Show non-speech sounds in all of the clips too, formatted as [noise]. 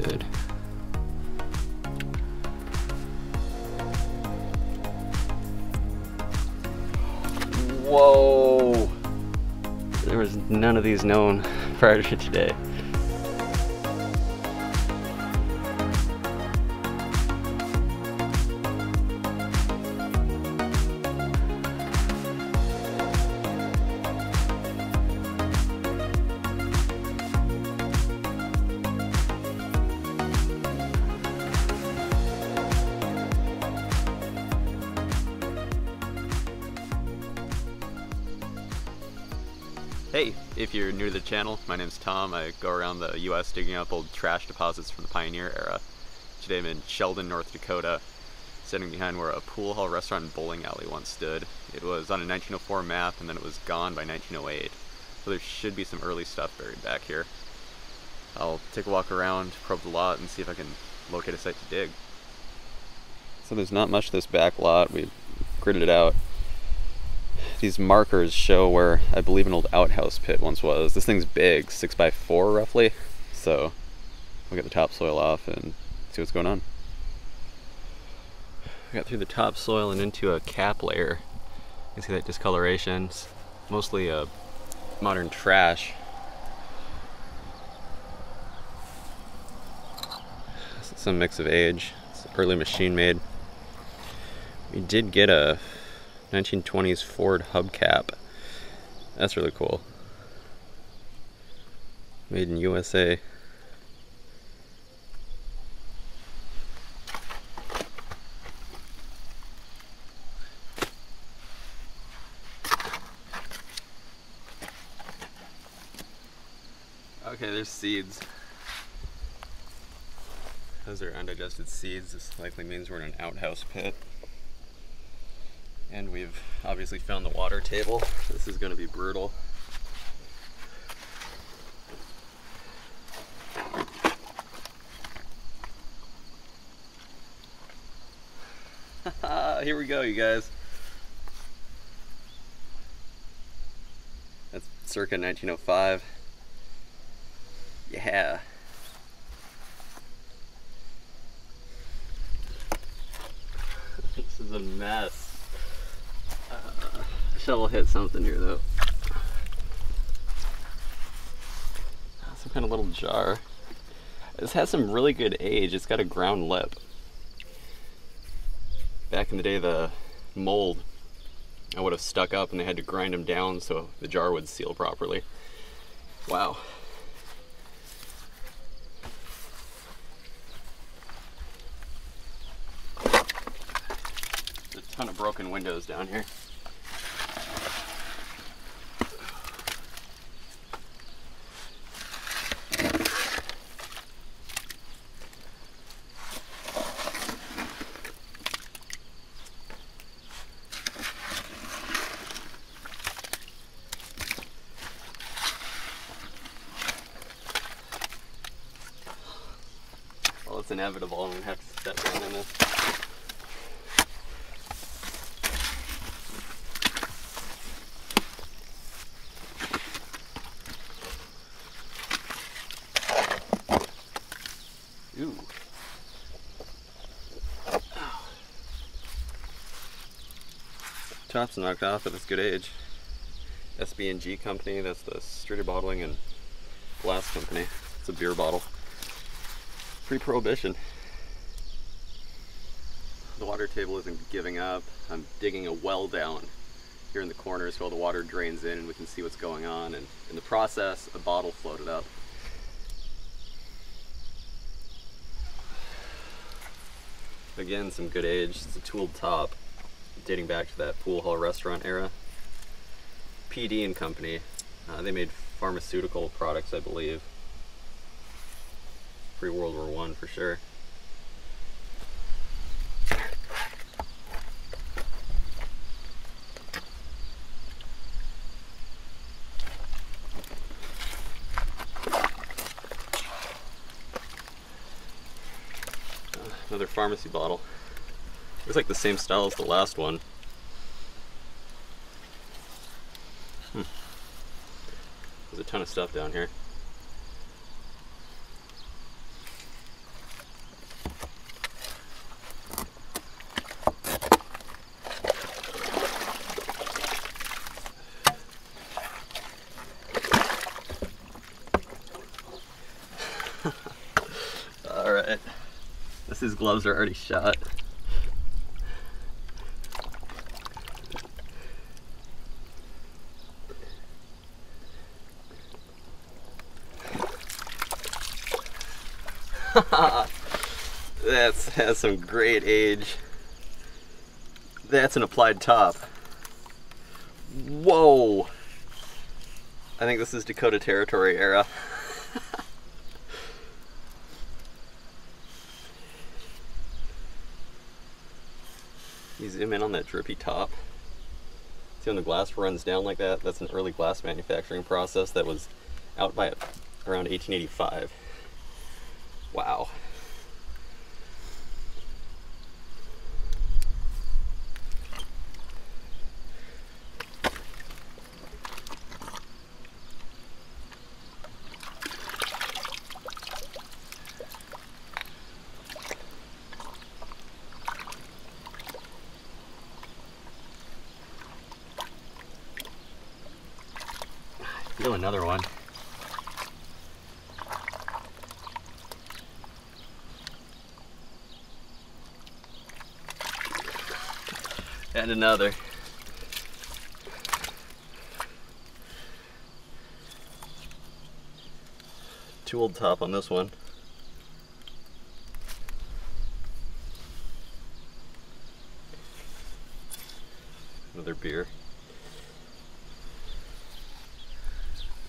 good. Whoa! There was none of these known prior to today. My name's Tom. I go around the US digging up old trash deposits from the pioneer era. Today I'm in Sheldon, North Dakota, sitting behind where a pool hall restaurant and bowling alley once stood. It was on a 1904 map and then it was gone by 1908. So there should be some early stuff buried back here. I'll take a walk around, probe the lot, and see if I can locate a site to dig. So there's not much to this back lot. We gridded it out these markers show where I believe an old outhouse pit once was. This thing's big, six by four roughly. So we'll get the topsoil off and see what's going on. I got through the topsoil and into a cap layer. You can see that discoloration. It's mostly a modern trash. Some mix of age. It's early machine made. We did get a 1920s Ford hubcap. That's really cool. Made in USA. Okay, there's seeds. Those are undigested seeds. This likely means we're in an outhouse pit. And we've obviously found the water table. This is going to be brutal. [laughs] Here we go, you guys. That's circa 1905. Yeah. [laughs] this is a mess shovel hit something here though. Some kind of little jar. This has some really good age. It's got a ground lip. Back in the day, the mold I would have stuck up and they had to grind them down so the jar would seal properly. Wow. There's a ton of broken windows down here. it's inevitable. I'm gonna have to step down in this. Ooh. Top's knocked off at this good age. SB&G company, that's the Streator Bottling and Glass Company. It's a beer bottle pre-prohibition. The water table isn't giving up. I'm digging a well down here in the corner so all the water drains in and we can see what's going on. And in the process, a bottle floated up. Again, some good age. It's a tooled top dating back to that pool hall restaurant era. PD and Company. Uh, they made pharmaceutical products, I believe pre-World War One for sure. Another pharmacy bottle. Looks like the same style as the last one. Hmm. There's a ton of stuff down here. Gloves are already shot. [laughs] That's has some great age. That's an applied top. Whoa! I think this is Dakota Territory era. [laughs] zoom in on that drippy top. See when the glass runs down like that? That's an early glass manufacturing process that was out by around 1885. Wow. Another one. And another. Tooled top on this one. Another beer.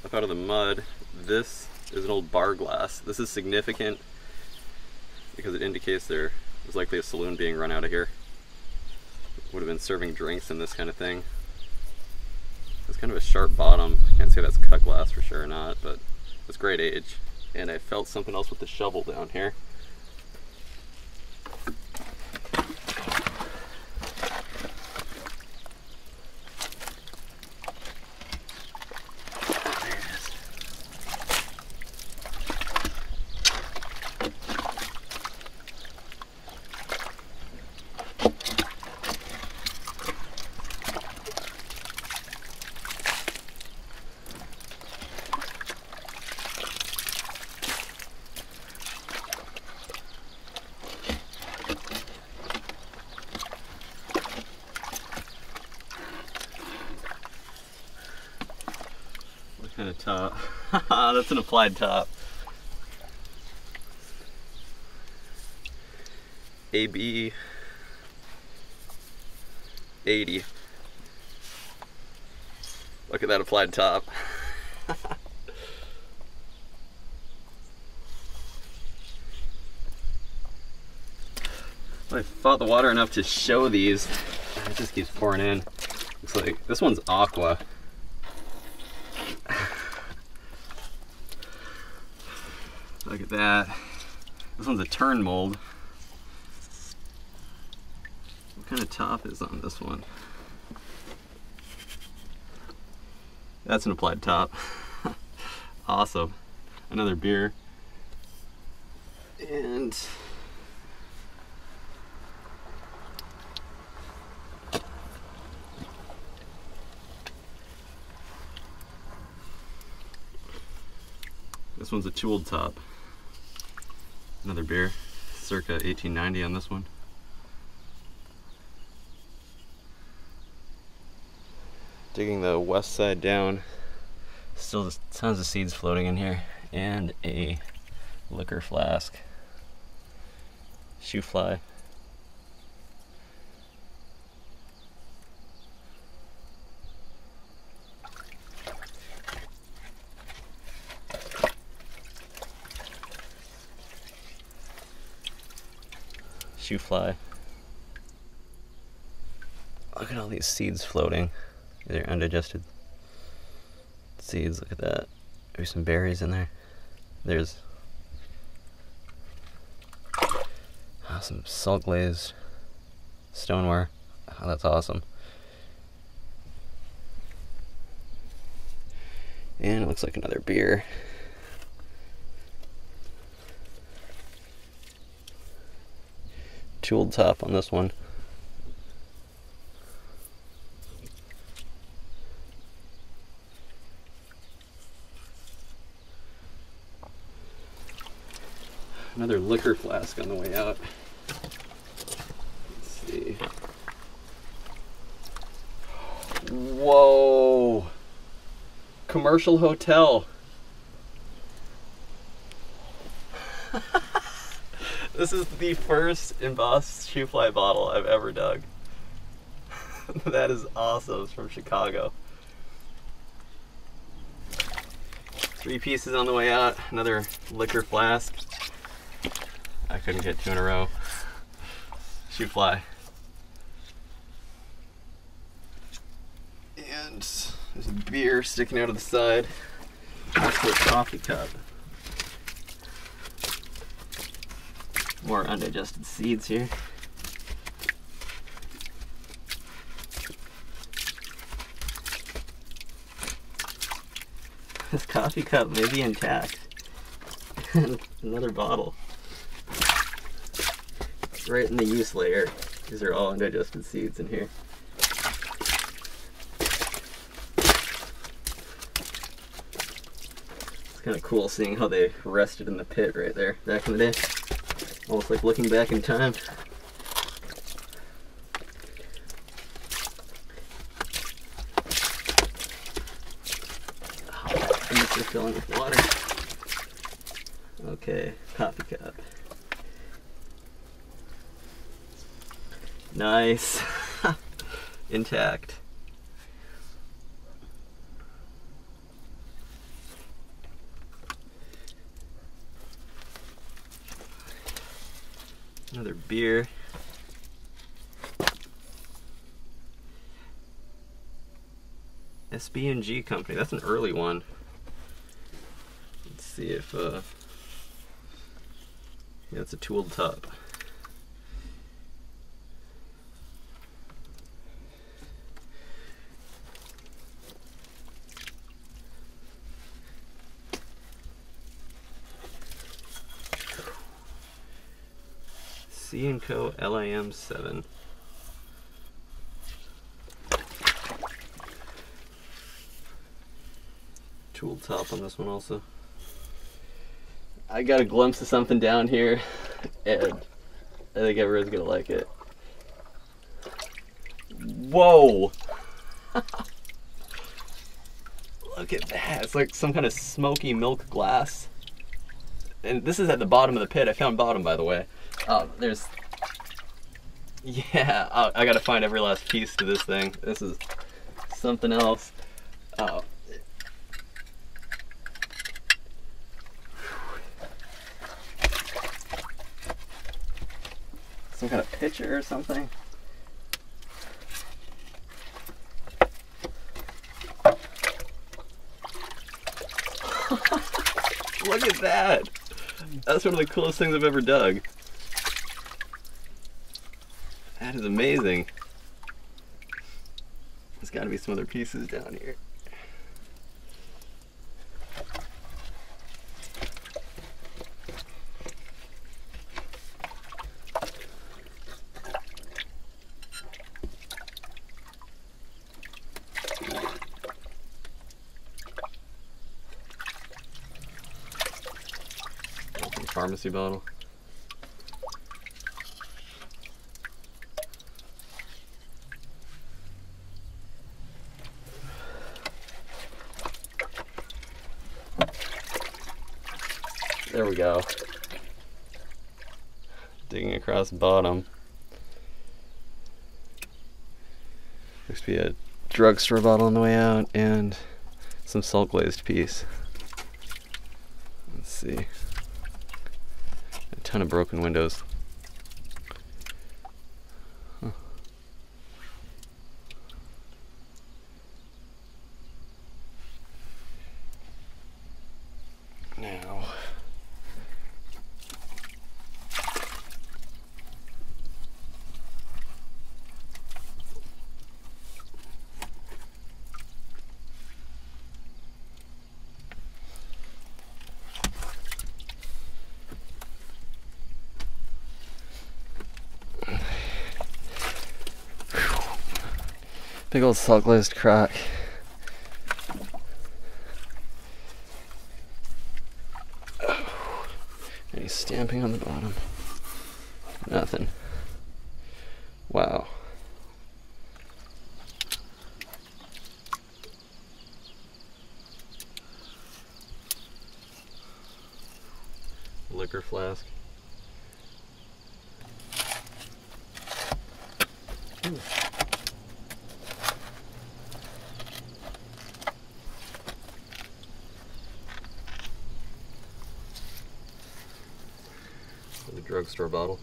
Up out of the mud, this is an old bar glass. This is significant because it indicates there was likely a saloon being run out of here would have been serving drinks and this kind of thing. It's kind of a sharp bottom. Can't say that's cut glass for sure or not, but it's great age. And I felt something else with the shovel down here. kind of top. [laughs] That's an applied top. AB 80. Look at that applied top. [laughs] I fought the water enough to show these. It just keeps pouring in. Looks like this one's aqua. Look at that. This one's a turn mold. What kind of top is on this one? That's an applied top. [laughs] awesome. Another beer. And This one's a tooled top. Another beer, circa 1890 on this one. Digging the west side down, still tons of seeds floating in here, and a liquor flask. Shoe fly. Shoe fly. Look at all these seeds floating. These are undigested seeds. Look at that. There's some berries in there. There's oh, some salt glazed stoneware. Oh, that's awesome. And it looks like another beer. Tooled top on this one. Another liquor flask on the way out. Let's see. Whoa! Commercial hotel. This is the first embossed shoe fly bottle I've ever dug. [laughs] that is awesome. It's from Chicago. Three pieces on the way out. Another liquor flask. I couldn't get two in a row. Shoe fly. And there's a beer sticking out of the side. Also a coffee cup. More undigested seeds here. [laughs] This coffee cup may be intact. [laughs] Another bottle. Right in the use layer. These are all undigested seeds in here. It's kind of cool seeing how they rested in the pit right there back in the day. Almost like looking back in time. Oh, Are filling with water. Okay, coffee cup. Nice. [laughs] Intact. Another beer. SB&G company. That's an early one. Let's see if uh yeah, it's a tooled top. C & Co. LIM 7. Tool top on this one also. I got a glimpse of something down here and I think everyone's gonna like it. Whoa! [laughs] Look at that. It's like some kind of smoky milk glass. And this is at the bottom of the pit. I found bottom, by the way. Oh, there's. Yeah, [laughs] oh, I gotta find every last piece to this thing. This is something else. Oh. Some kind of pitcher or something. [laughs] Look at that! That's one of the coolest things I've ever dug. Is amazing. There's got to be some other pieces down here. Pharmacy bottle. There we go. Digging across bottom. Looks to be a drugstore bottle on the way out and some salt glazed piece. Let's see. A ton of broken windows. Big old salt glazed crack. And Any stamping on the bottom? Nothing. Wow. Liquor flask. Ooh. Drugstore bottle.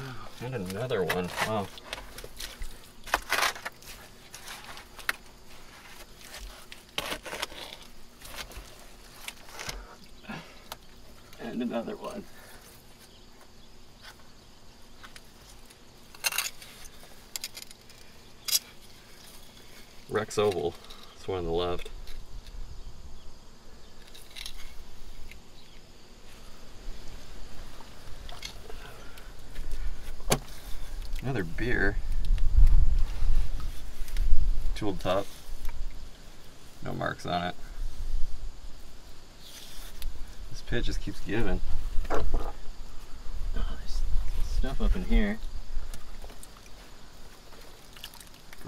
Oh, and another one. Wow. And another one. Rex Oval. It's one on the left. Another beer. Tooled top. No marks on it. This pit just keeps giving. Oh, there's stuff up in here.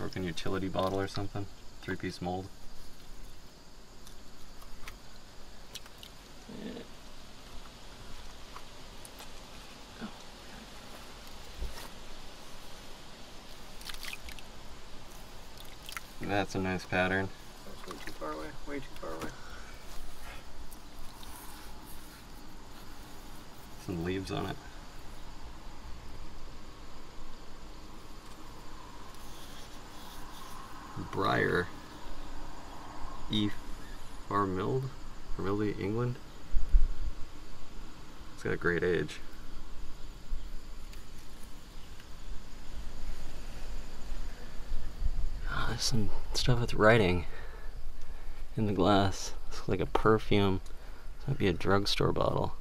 Broken utility bottle or something. Three piece mold. That's a nice pattern. That's way too far away. Way too far away. Some leaves on it. Briar. E. Farmild? Farmildy, England? It's got a great age. Ah, there's some stuff with writing in the glass. It's like a perfume. This might be a drugstore bottle.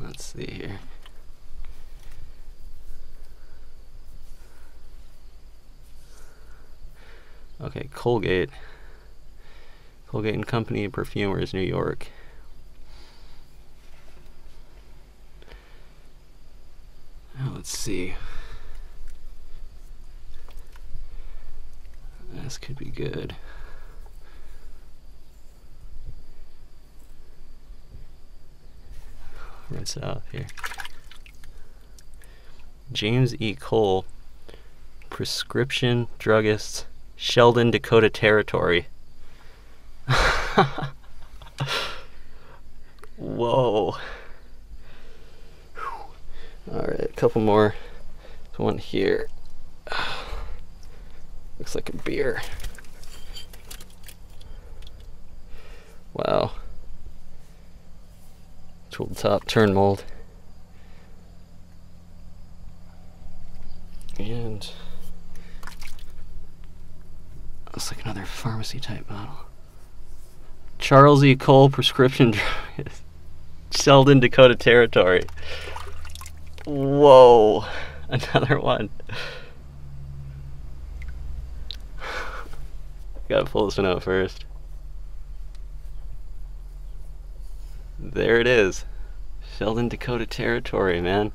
Let's see here. Okay, Colgate. Colgate and Company Perfumers, New York. Now let's see. This could be good. Right south here. James E. Cole, prescription druggist, Sheldon, Dakota Territory. Whoa. Alright, a couple more. One here. Looks like a beer. Wow. Tool top turn mold. And looks like another pharmacy type bottle. Charles E. Cole prescription [laughs] drug. Sheldon, Dakota Territory. Whoa. [laughs] Another one. [sighs] Gotta pull this one out first. There it is. Sheldon, Dakota Territory, man.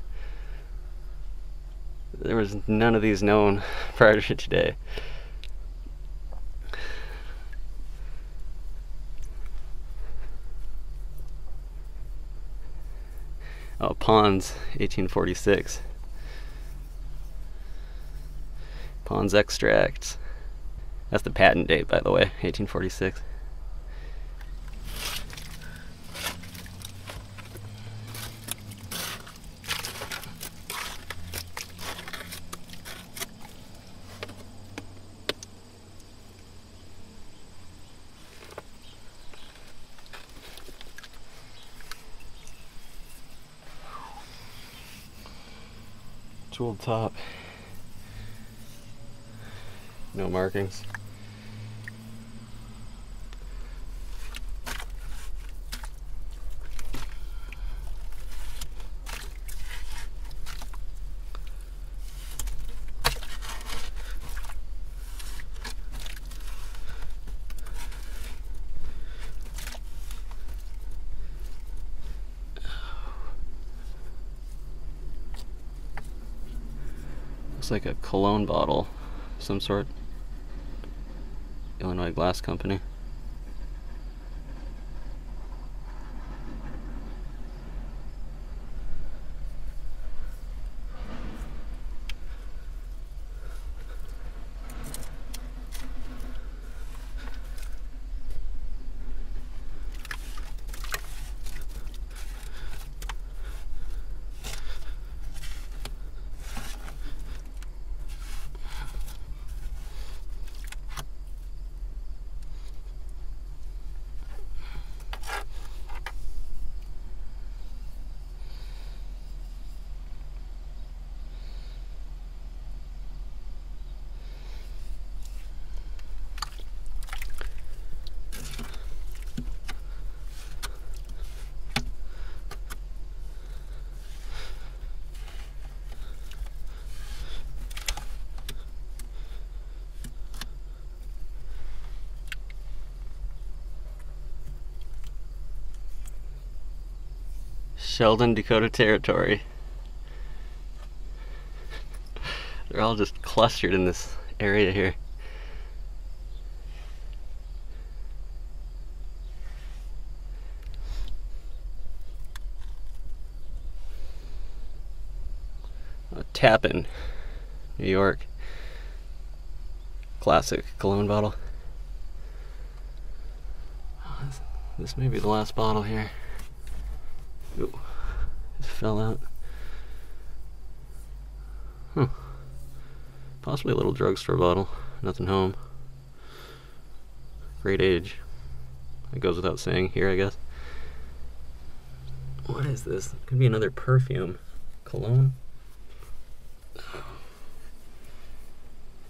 There was none of these known [laughs] prior to today. Uh, oh, Pond's 1846. Pond's extracts. That's the patent date, by the way, 1846. Tooled top. No markings. Looks like a cologne bottle some sort. Illinois Glass Company. Sheldon, Dakota Territory. They're all just clustered in this area here. A Tappan, New York. Classic cologne bottle. Oh, this may be the last bottle here. Ooh, it fell out. Huh. Possibly a little drugstore bottle. Nothing home. Great age. It goes without saying here, I guess. What is this? Could be another perfume. Cologne?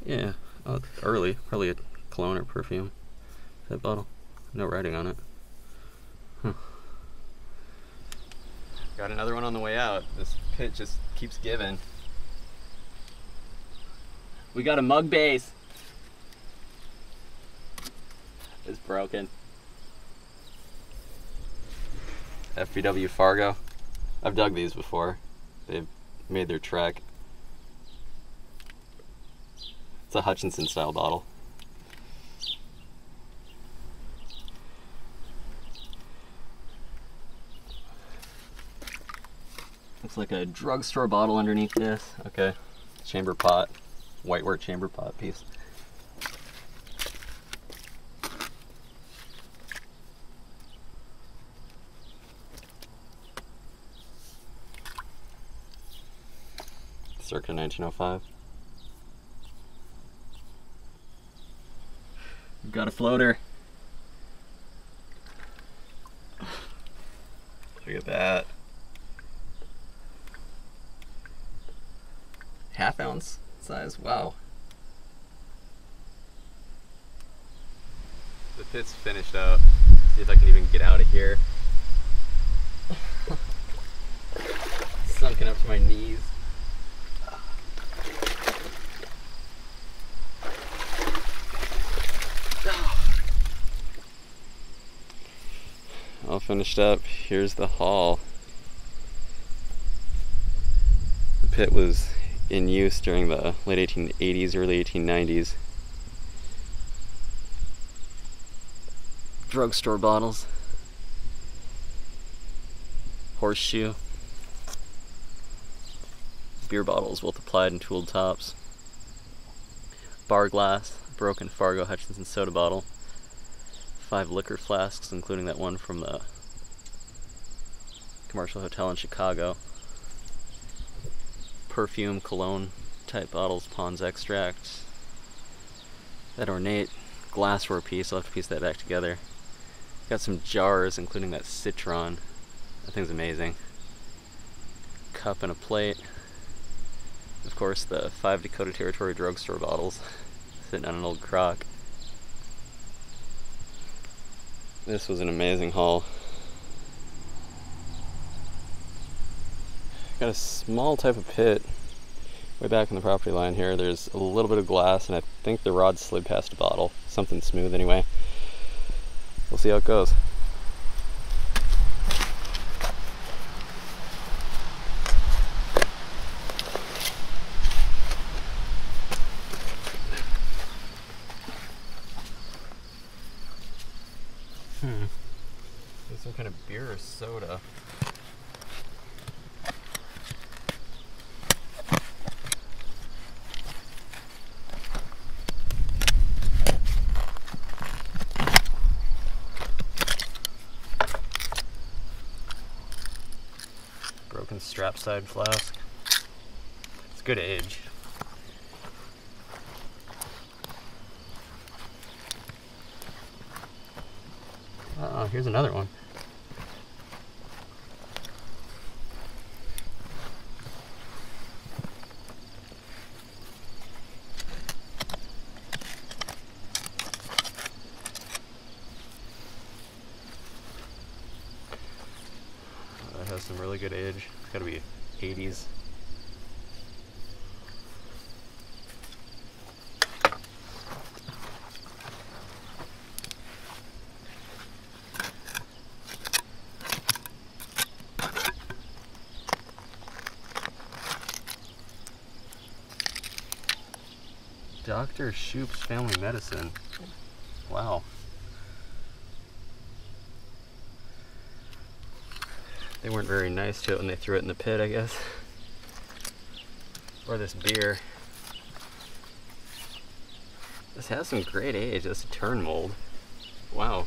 Yeah, oh, early. Probably a cologne or perfume. That bottle. No writing on it. Got another one on the way out. This pit just keeps giving. We got a mug base. It's broken. FBW Fargo. I've dug these before. They've made their trek. It's a Hutchinson style bottle. Looks like a drugstore bottle underneath this. Okay. Chamber pot. Whiteware chamber pot piece. Circa 1905. We've got a floater. Look at that. Half ounce size. Wow. The pit's finished up. See if I can even get out of here. [laughs] Sunken up to my knees. [sighs] All finished up. Here's the haul. The pit was in use during the late 1880s, early 1890s. Drugstore bottles, horseshoe, beer bottles, both applied and tooled tops, bar glass, broken Fargo Hutchinson soda bottle, five liquor flasks, including that one from the commercial hotel in Chicago perfume, cologne type bottles, Pond's extract. That ornate glassware piece, I'll have to piece that back together. Got some jars, including that citron. That thing's amazing. Cup and a plate. Of course, the five Dakota Territory drugstore bottles [laughs] sitting on an old crock. This was an amazing haul. Got a small type of pit way back in the property line here. There's a little bit of glass and I think the rod slid past a bottle. Something smooth anyway. We'll see how it goes. Hmm. some kind of beer or soda. Broken side flask. It's good age. Oh, here's another one. That has some really good age. It's gotta be 80s. Dr. Shoop's Family Medicine. Wow. They weren't very nice to it when they threw it in the pit, I guess. Or this beer. This has some great age. This turn mold. Wow,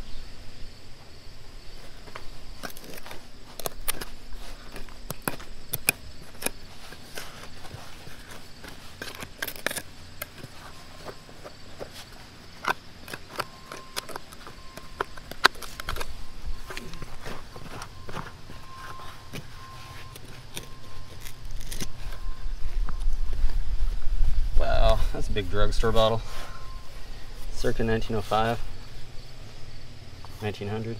that's a big drugstore bottle. Circa 1905, 1900.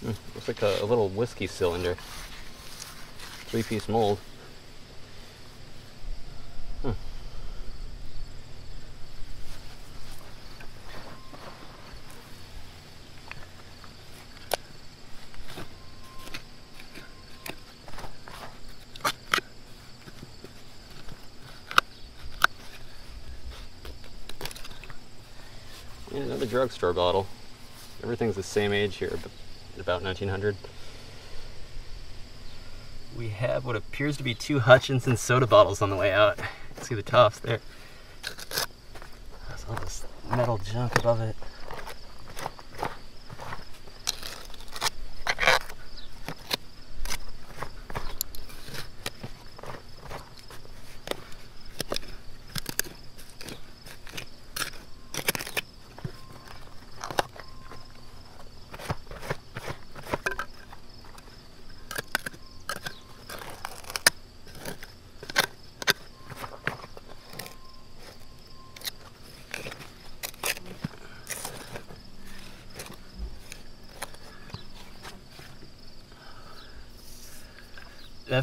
Hmm, Looks like a, a little whiskey cylinder. Three piece mold. Hmm. Another drugstore bottle. Everything's the same age here, but about 1900. We have what appears to be two Hutchinson soda bottles on the way out. See the tops there. There's all this metal junk above it.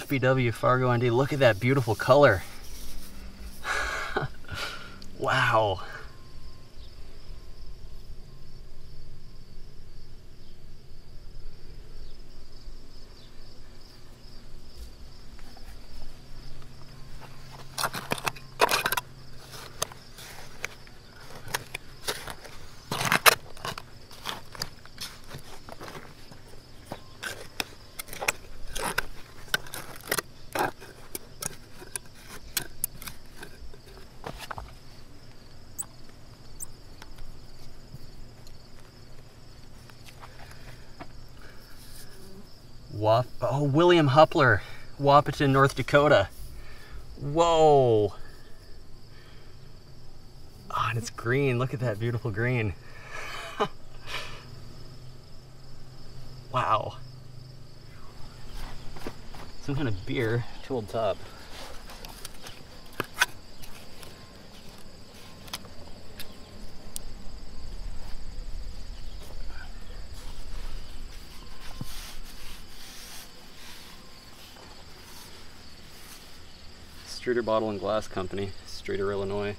FBW Fargo ND. Look at that beautiful color. [sighs] wow. Wap oh, William Huppler, Wahpeton, North Dakota. Whoa. Oh, and it's green. Look at that beautiful green. [laughs] wow. Some kind of beer, tooled top. Streator Bottle and Glass Company, Streator, Illinois.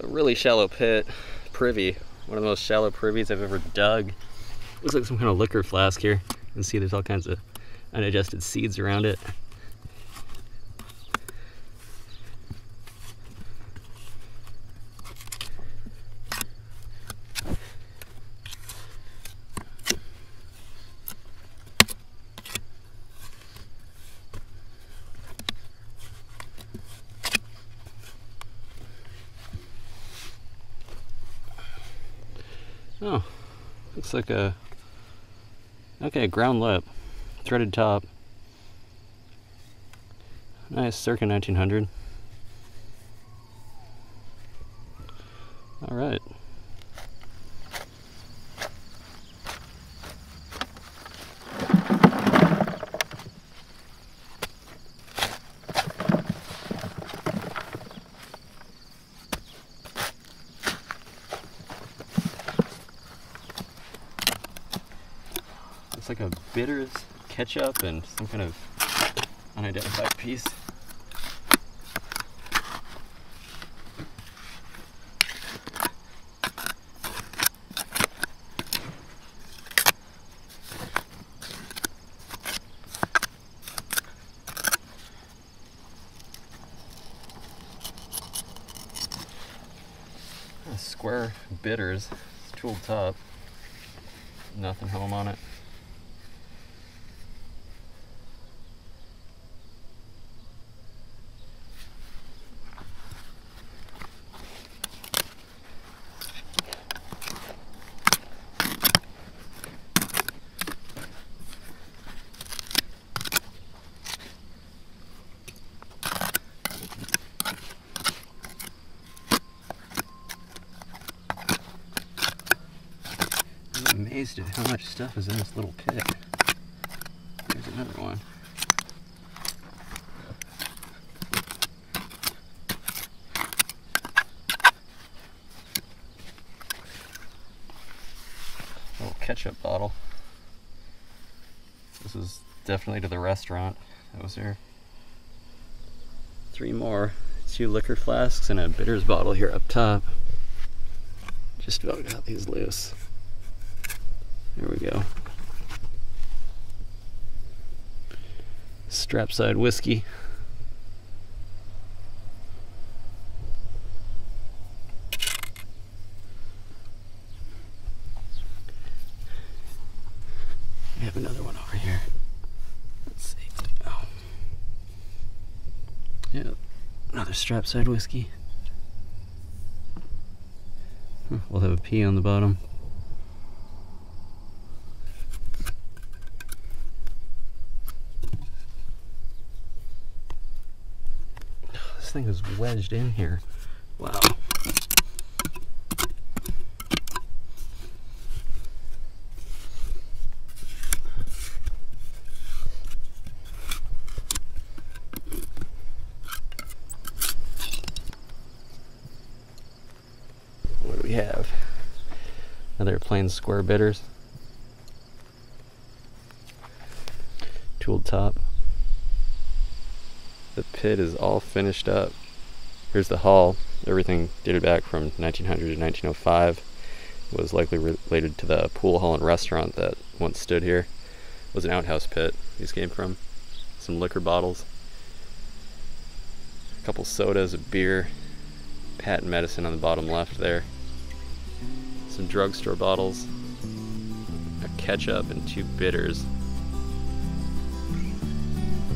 A really shallow pit, privy, one of the most shallow privies I've ever dug. Looks like some kind of liquor flask here. You can see there's all kinds of unadjusted seeds around it. Oh, looks like a okay ground lip, threaded top. Nice, circa 1900. All right. It's like a bitters, ketchup, and some kind of unidentified piece. Square bitters, it's tooled top, nothing home on it. I'm amazed at how much stuff is in this little pit. There's another one. Little ketchup bottle. This is definitely to the restaurant. That was there. Three more. Two liquor flasks and a bitters bottle here up top. Just about got these loose. There we go. Strapside whiskey. We have another one over here. Let's see. Oh. Yep. Another strapside whiskey. We'll have a P on the bottom. This thing is wedged in here. Wow. What do we have? Another plain square bitters. Tooled top. The pit is all finished up. Here's the hull. Everything dated back from 1900 to 1905. It was likely related to the pool hall and restaurant that once stood here. It was an outhouse pit these came from. Some liquor bottles. A couple sodas, a beer, patent medicine on the bottom left there. Some drugstore bottles, a ketchup, and two bitters.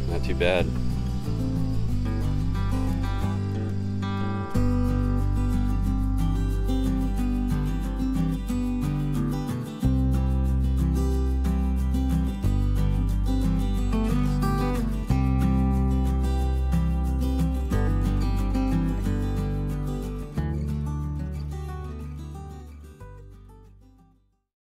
Not too bad.